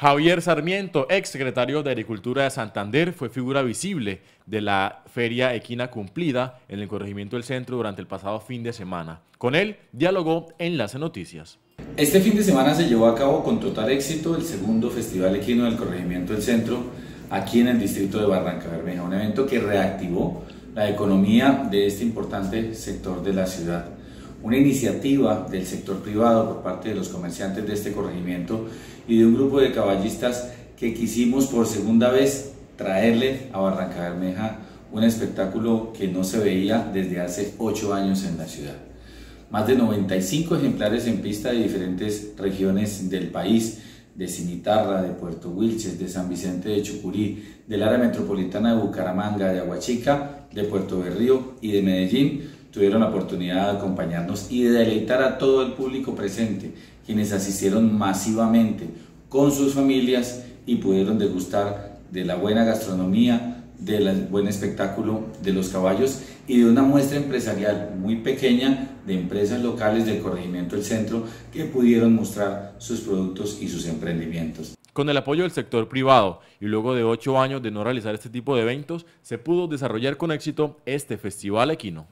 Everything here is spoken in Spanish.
Javier Sarmiento, ex secretario de Agricultura de Santander, fue figura visible de la Feria Equina Cumplida en el corregimiento del centro durante el pasado fin de semana. Con él dialogó Enlace Noticias. Este fin de semana se llevó a cabo con total éxito el segundo Festival Equino del Corregimiento del Centro aquí en el distrito de Barranca Bermeja, un evento que reactivó la economía de este importante sector de la ciudad una iniciativa del sector privado por parte de los comerciantes de este corregimiento y de un grupo de caballistas que quisimos por segunda vez traerle a Barranca Bermeja un espectáculo que no se veía desde hace ocho años en la ciudad. Más de 95 ejemplares en pista de diferentes regiones del país, de Cimitarra, de Puerto Wilches, de San Vicente de Chucurí, del área metropolitana de Bucaramanga, de Aguachica, de Puerto Berrío y de Medellín, tuvieron la oportunidad de acompañarnos y de deleitar a todo el público presente, quienes asistieron masivamente con sus familias y pudieron degustar de la buena gastronomía, del buen espectáculo de los caballos y de una muestra empresarial muy pequeña de empresas locales del corregimiento del centro que pudieron mostrar sus productos y sus emprendimientos. Con el apoyo del sector privado y luego de ocho años de no realizar este tipo de eventos, se pudo desarrollar con éxito este festival equino.